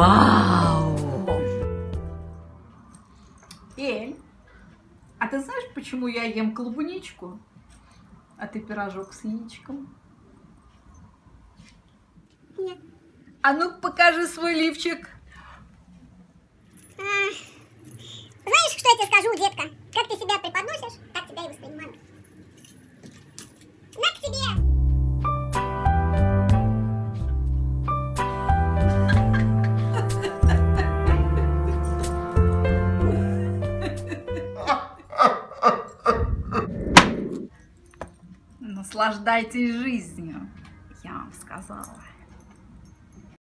Вау! Эль, а ты знаешь, почему я ем клубничку, а ты пирожок с яичком? Нет. А ну покажи свой лифчик. А, знаешь, что я тебе скажу, детка? Наслаждайтесь жизнью, я вам сказала.